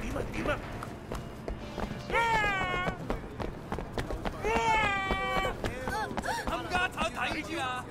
点啊点啊！冚家铲睇住啊！